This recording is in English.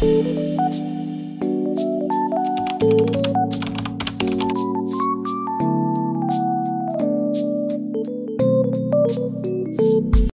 Bye.